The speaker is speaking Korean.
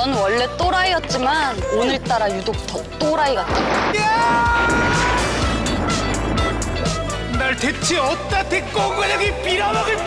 넌 원래 또라이였지만 오늘따라 유독 더 또라이 같아. 날 대체 어디다 데리고 여기 빌어먹을